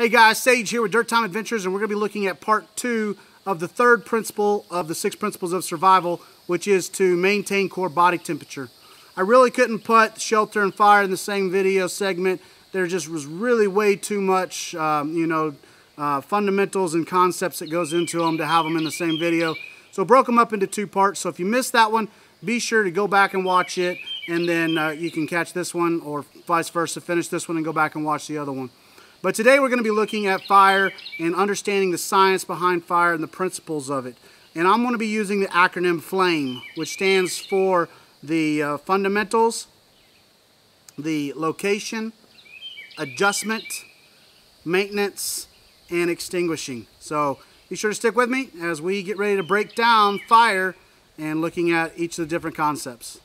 Hey guys, Sage here with Dirt Time Adventures and we're going to be looking at part two of the third principle of the six principles of survival, which is to maintain core body temperature. I really couldn't put shelter and fire in the same video segment. There just was really way too much, um, you know, uh, fundamentals and concepts that goes into them to have them in the same video. So broke them up into two parts. So if you missed that one, be sure to go back and watch it and then uh, you can catch this one or vice versa, finish this one and go back and watch the other one. But today we're going to be looking at fire and understanding the science behind fire and the principles of it. And I'm going to be using the acronym FLAME, which stands for the uh, fundamentals, the location, adjustment, maintenance, and extinguishing. So be sure to stick with me as we get ready to break down fire and looking at each of the different concepts.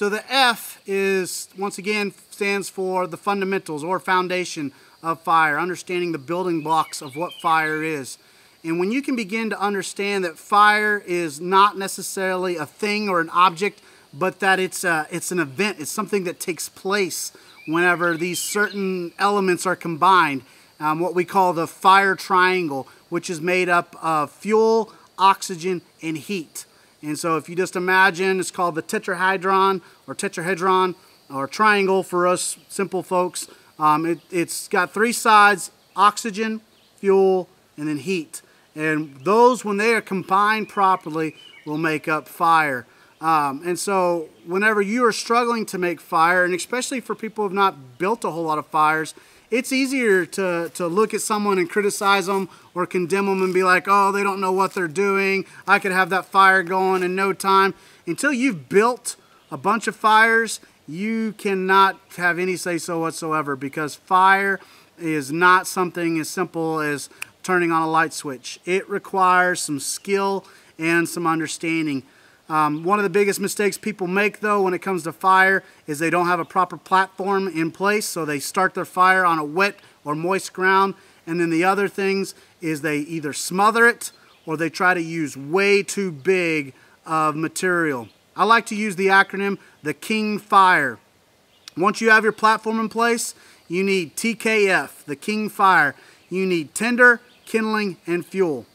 So the F is, once again, stands for the fundamentals or foundation of fire, understanding the building blocks of what fire is. And when you can begin to understand that fire is not necessarily a thing or an object, but that it's, a, it's an event, it's something that takes place whenever these certain elements are combined, um, what we call the fire triangle, which is made up of fuel, oxygen, and heat. And so if you just imagine, it's called the tetrahedron or tetrahedron or triangle for us simple folks. Um, it, it's got three sides, oxygen, fuel, and then heat. And those, when they are combined properly, will make up fire. Um, and so whenever you are struggling to make fire, and especially for people who have not built a whole lot of fires, it's easier to, to look at someone and criticize them or condemn them and be like, oh, they don't know what they're doing. I could have that fire going in no time. Until you've built a bunch of fires, you cannot have any say so whatsoever because fire is not something as simple as turning on a light switch. It requires some skill and some understanding. Um, one of the biggest mistakes people make though when it comes to fire is they don't have a proper platform in place so they start their fire on a wet or moist ground and then the other things is they either smother it or they try to use way too big of material. I like to use the acronym the King Fire. Once you have your platform in place you need TKF, the King Fire. You need tinder, kindling, and fuel.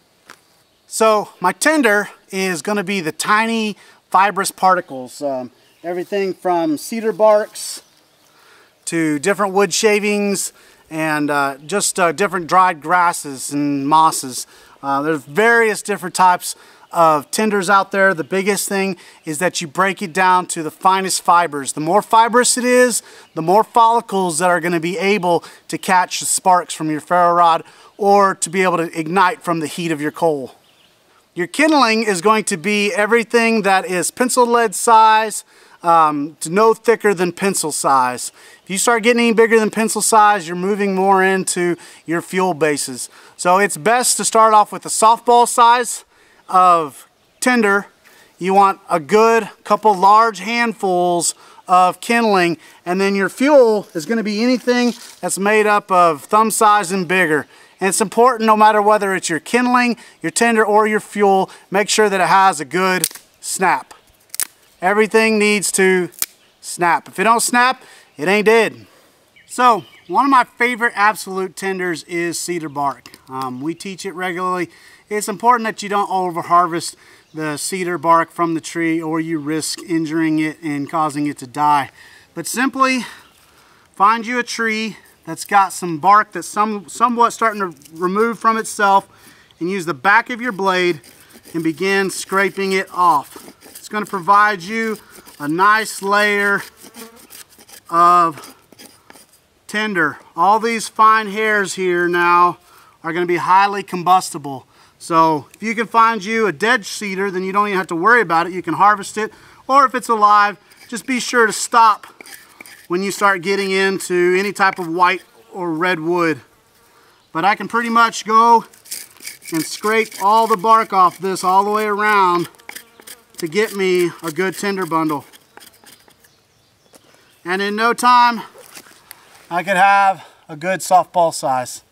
So my tinder is going to be the tiny fibrous particles. Um, everything from cedar barks to different wood shavings and uh, just uh, different dried grasses and mosses. Uh, there's various different types of tinders out there. The biggest thing is that you break it down to the finest fibers. The more fibrous it is, the more follicles that are going to be able to catch the sparks from your ferro rod or to be able to ignite from the heat of your coal. Your kindling is going to be everything that is pencil lead size um, to no thicker than pencil size. If you start getting any bigger than pencil size, you're moving more into your fuel bases. So it's best to start off with a softball size of tinder. You want a good couple large handfuls of kindling and then your fuel is going to be anything that's made up of thumb size and bigger. And it's important no matter whether it's your kindling, your tinder, or your fuel, make sure that it has a good snap. Everything needs to snap. If it don't snap, it ain't dead. So, one of my favorite absolute tenders is cedar bark. Um, we teach it regularly. It's important that you don't over harvest the cedar bark from the tree or you risk injuring it and causing it to die. But simply find you a tree that's got some bark that's some, somewhat starting to remove from itself and use the back of your blade and begin scraping it off. It's going to provide you a nice layer of tinder. All these fine hairs here now are going to be highly combustible. So if you can find you a dead cedar, then you don't even have to worry about it. You can harvest it. Or if it's alive, just be sure to stop when you start getting into any type of white or red wood. But I can pretty much go and scrape all the bark off this all the way around to get me a good tinder bundle. And in no time, I could have a good softball size.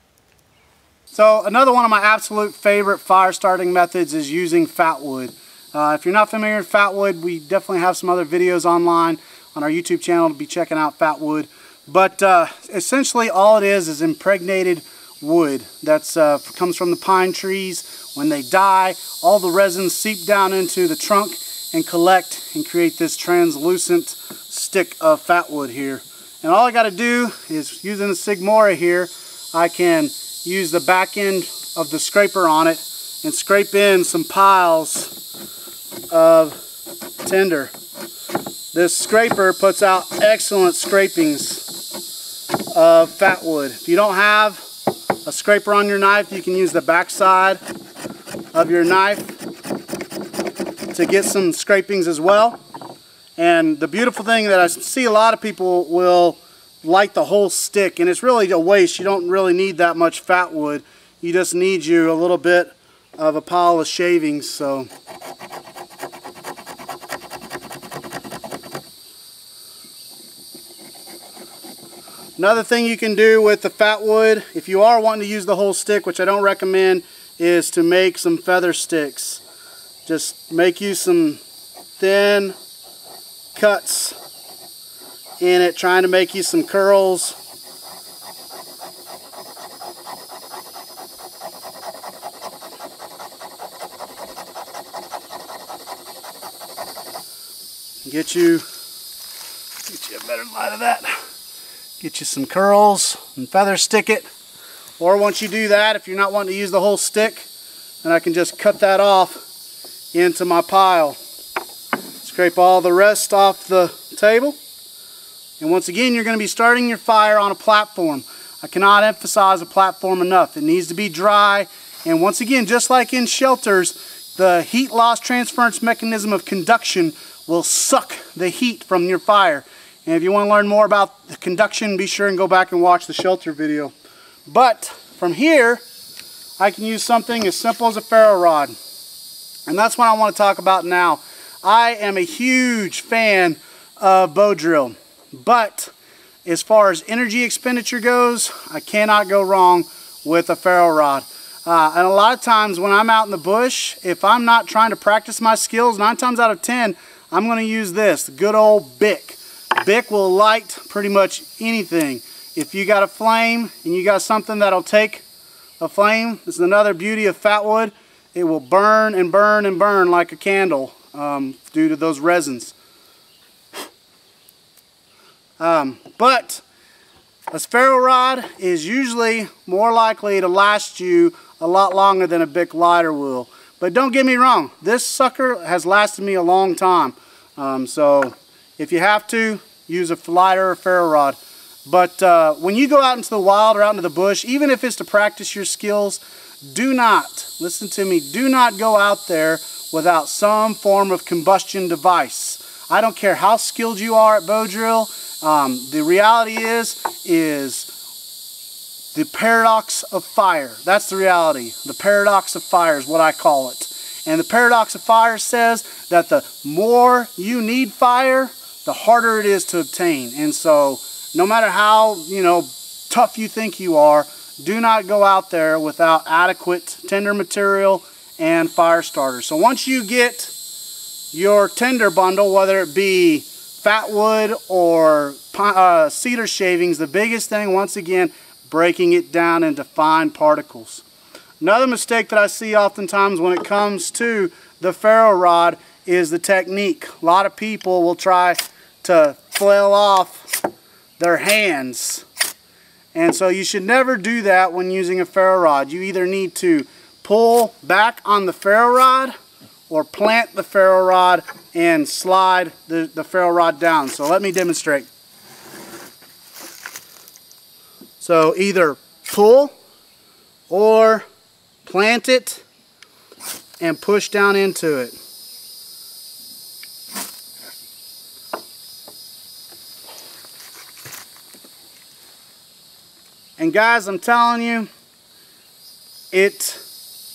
So another one of my absolute favorite fire starting methods is using fat wood. Uh, if you're not familiar with fat wood, we definitely have some other videos online on our YouTube channel to be checking out fat wood. But uh, essentially all it is is impregnated wood that uh, comes from the pine trees. When they die, all the resins seep down into the trunk and collect and create this translucent stick of fat wood here. And all I got to do is using the Sigmora here, I can use the back end of the scraper on it and scrape in some piles of tinder. This scraper puts out excellent scrapings of fat wood. If you don't have a scraper on your knife, you can use the back side of your knife to get some scrapings as well. And the beautiful thing that I see a lot of people will light the whole stick and it's really a waste. You don't really need that much fat wood. You just need you a little bit of a pile of shavings. So Another thing you can do with the fat wood, if you are wanting to use the whole stick, which I don't recommend, is to make some feather sticks. Just make you some thin cuts in it, trying to make you some curls. Get you, get you a better light of that. Get you some curls and feather stick it. Or once you do that, if you're not wanting to use the whole stick, then I can just cut that off into my pile. Scrape all the rest off the table. And once again, you're going to be starting your fire on a platform. I cannot emphasize a platform enough. It needs to be dry. And once again, just like in shelters, the heat loss transference mechanism of conduction will suck the heat from your fire. And if you want to learn more about the conduction, be sure and go back and watch the shelter video. But from here, I can use something as simple as a ferro rod. And that's what I want to talk about now. I am a huge fan of bow drill, but as far as energy expenditure goes, I cannot go wrong with a ferro rod. Uh, and a lot of times when I'm out in the bush, if I'm not trying to practice my skills, nine times out of 10, I'm going to use this, good old Bic. Bic will light pretty much anything. If you got a flame and you got something that'll take a flame, this is another beauty of fatwood. it will burn and burn and burn like a candle um, due to those resins. Um, but a ferro rod is usually more likely to last you a lot longer than a Bic lighter will. But don't get me wrong, this sucker has lasted me a long time. Um, so if you have to, use a lighter or ferro rod. But uh, when you go out into the wild or out into the bush, even if it's to practice your skills, do not, listen to me, do not go out there without some form of combustion device. I don't care how skilled you are at bow drill, um, the reality is, is the paradox of fire. That's the reality. The paradox of fire is what I call it. And the paradox of fire says that the more you need fire, the harder it is to obtain. And so no matter how, you know, tough you think you are, do not go out there without adequate tinder material and fire starters. So once you get your tinder bundle, whether it be fat wood or uh, cedar shavings, the biggest thing, once again, breaking it down into fine particles. Another mistake that I see oftentimes when it comes to the ferro rod is the technique. A lot of people will try to flail off their hands and so you should never do that when using a ferro rod. You either need to pull back on the ferro rod or plant the ferro rod and slide the, the ferro rod down. So let me demonstrate. So either pull or plant it and push down into it. Guys, I'm telling you, it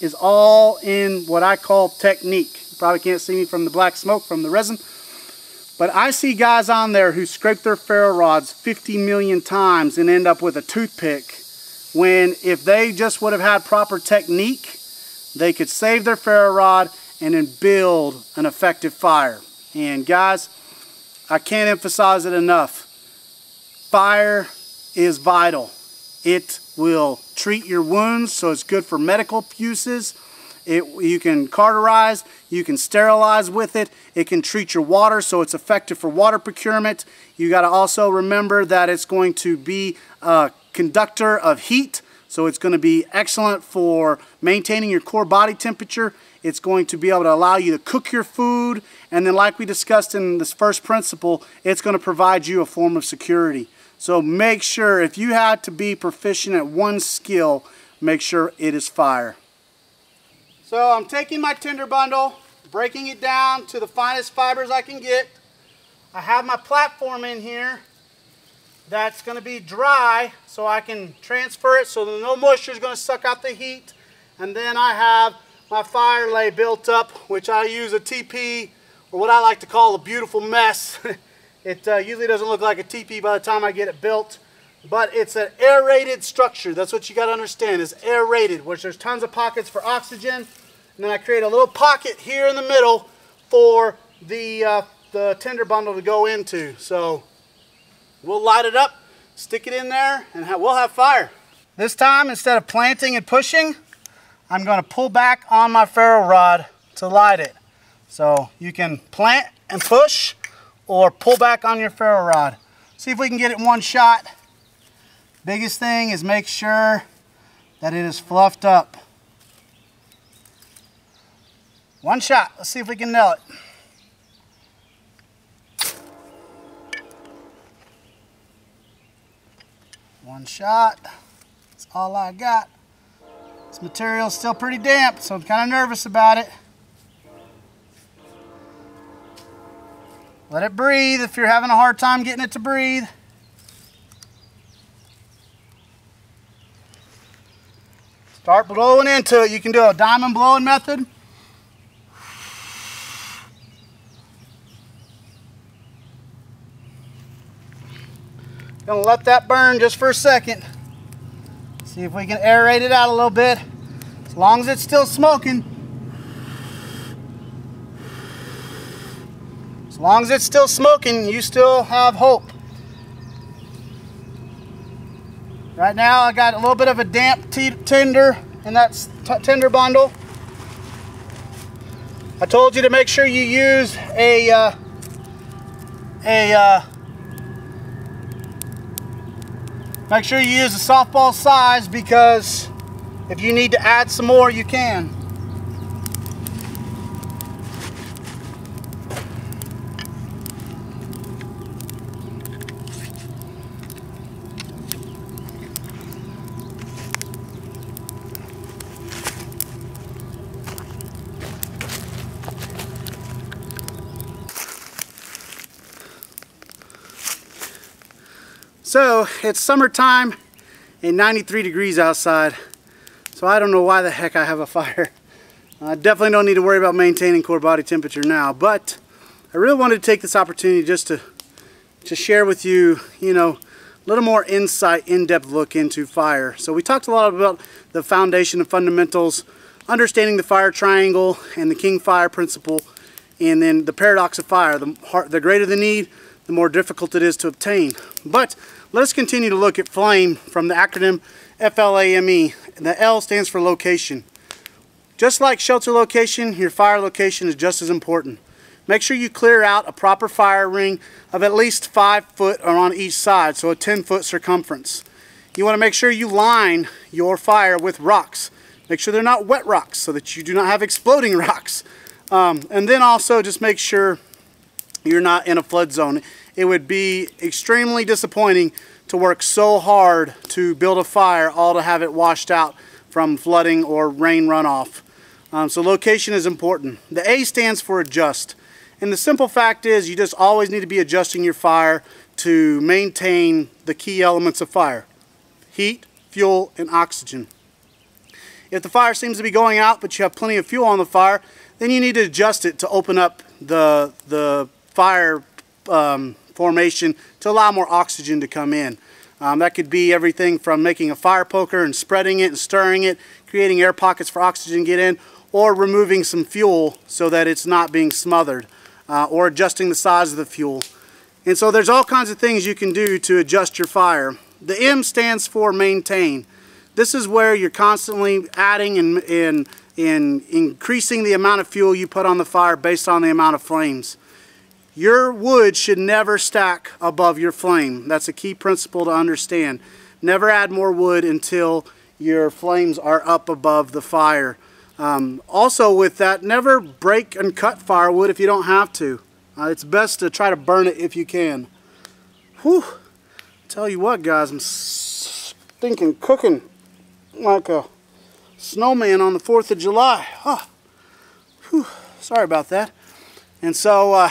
is all in what I call technique. You probably can't see me from the black smoke from the resin. But I see guys on there who scrape their ferro rods 50 million times and end up with a toothpick when if they just would have had proper technique, they could save their ferro rod and then build an effective fire. And guys, I can't emphasize it enough. Fire is vital. It will treat your wounds, so it's good for medical uses. It, you can carterize, you can sterilize with it. It can treat your water, so it's effective for water procurement. You got to also remember that it's going to be a conductor of heat, so it's going to be excellent for maintaining your core body temperature. It's going to be able to allow you to cook your food, and then like we discussed in this first principle, it's going to provide you a form of security. So make sure if you had to be proficient at one skill, make sure it is fire. So I'm taking my tinder bundle, breaking it down to the finest fibers I can get. I have my platform in here that's going to be dry so I can transfer it so no moisture is going to suck out the heat. And then I have my fire lay built up, which I use a TP, or what I like to call a beautiful mess. it uh, usually doesn't look like a TP by the time I get it built, but it's an aerated structure. That's what you got to understand is aerated, which there's tons of pockets for oxygen and then I create a little pocket here in the middle for the, uh, the tinder bundle to go into. So we'll light it up, stick it in there, and have, we'll have fire. This time, instead of planting and pushing, I'm going to pull back on my ferro rod to light it. So you can plant and push or pull back on your ferro rod. See if we can get it in one shot. Biggest thing is make sure that it is fluffed up. One shot. Let's see if we can nail it. One shot. That's all I got. This material is still pretty damp, so I'm kind of nervous about it. Let it breathe if you're having a hard time getting it to breathe. Start blowing into it. You can do a diamond blowing method. Gonna let that burn just for a second. See if we can aerate it out a little bit. As long as it's still smoking. As long as it's still smoking, you still have hope. Right now I got a little bit of a damp tinder in that tinder bundle. I told you to make sure you use a uh, a uh, Make sure you use a softball size because if you need to add some more, you can. So it's summertime and 93 degrees outside. So I don't know why the heck I have a fire. I definitely don't need to worry about maintaining core body temperature now, but I really wanted to take this opportunity just to, to share with you, you know, a little more insight, in-depth look into fire. So we talked a lot about the foundation and fundamentals, understanding the fire triangle and the king fire principle, and then the paradox of fire. The, the greater the need, the more difficult it is to obtain. But let us continue to look at flame from the acronym FLAME. The L stands for location. Just like shelter location, your fire location is just as important. Make sure you clear out a proper fire ring of at least 5 foot or on each side, so a 10 foot circumference. You want to make sure you line your fire with rocks. Make sure they're not wet rocks so that you do not have exploding rocks. Um, and then also just make sure you're not in a flood zone it would be extremely disappointing to work so hard to build a fire all to have it washed out from flooding or rain runoff. Um, so location is important. The A stands for adjust. And the simple fact is you just always need to be adjusting your fire to maintain the key elements of fire. Heat, fuel, and oxygen. If the fire seems to be going out but you have plenty of fuel on the fire, then you need to adjust it to open up the, the fire um, formation to allow more oxygen to come in. Um, that could be everything from making a fire poker and spreading it and stirring it, creating air pockets for oxygen to get in, or removing some fuel so that it's not being smothered, uh, or adjusting the size of the fuel. And so there's all kinds of things you can do to adjust your fire. The M stands for maintain. This is where you're constantly adding and, and, and increasing the amount of fuel you put on the fire based on the amount of flames. Your wood should never stack above your flame. That's a key principle to understand. Never add more wood until your flames are up above the fire. Um, also with that, never break and cut firewood if you don't have to. Uh, it's best to try to burn it if you can. Whew. Tell you what guys, I'm stinking cooking like a snowman on the 4th of July. Huh. Whew. Sorry about that. And so uh,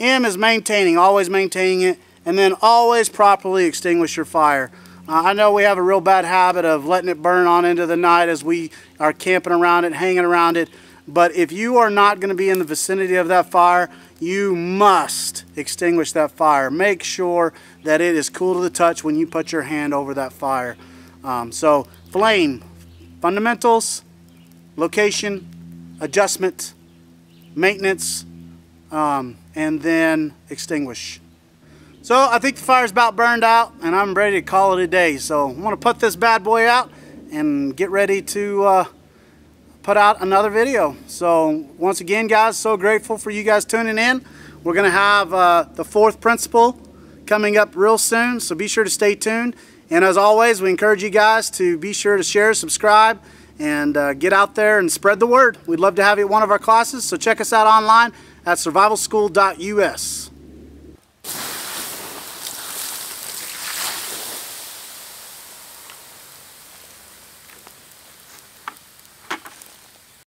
M is maintaining, always maintaining it, and then always properly extinguish your fire. Uh, I know we have a real bad habit of letting it burn on into the night as we are camping around it, hanging around it. But if you are not going to be in the vicinity of that fire, you must extinguish that fire. Make sure that it is cool to the touch when you put your hand over that fire. Um, so flame, fundamentals, location, adjustment, maintenance, um, and then extinguish. So I think the fire's about burned out and I'm ready to call it a day. So I'm to put this bad boy out and get ready to uh, put out another video. So once again guys, so grateful for you guys tuning in. We're to have uh, the fourth principle coming up real soon, so be sure to stay tuned. And as always, we encourage you guys to be sure to share, subscribe, and uh, get out there and spread the word. We'd love to have you at one of our classes, so check us out online at survivalschool.us.